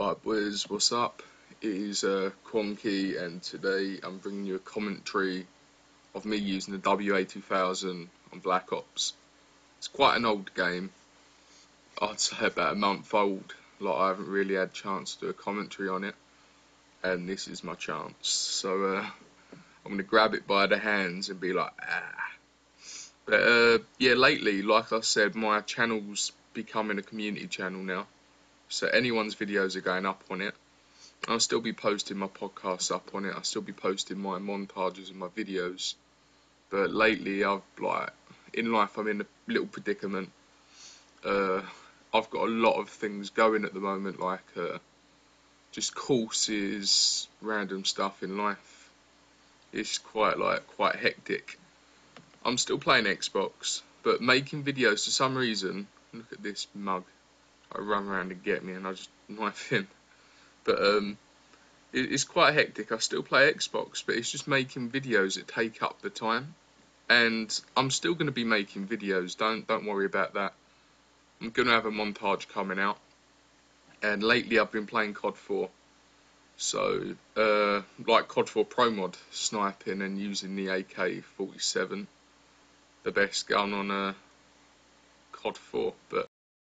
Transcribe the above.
Alright boys, what's up? It is uh, Qonkey and today I'm bringing you a commentary of me using the WA2000 on Black Ops. It's quite an old game, I'd say about a month old, like I haven't really had a chance to do a commentary on it and this is my chance. So uh, I'm going to grab it by the hands and be like, ah. But uh, yeah, lately, like I said, my channel's becoming a community channel now so anyone's videos are going up on it. I'll still be posting my podcasts up on it. I'll still be posting my montages and my videos. But lately, I've like in life, I'm in a little predicament. Uh, I've got a lot of things going at the moment, like uh, just courses, random stuff in life. It's quite like quite hectic. I'm still playing Xbox, but making videos for some reason. Look at this mug. I run around and get me and I just knife him. But um, it, it's quite hectic. I still play Xbox, but it's just making videos that take up the time. And I'm still going to be making videos. Don't don't worry about that. I'm going to have a montage coming out. And lately I've been playing COD 4. So, uh, like COD 4 Pro Mod, sniping and using the AK-47. The best gun on uh, COD 4. But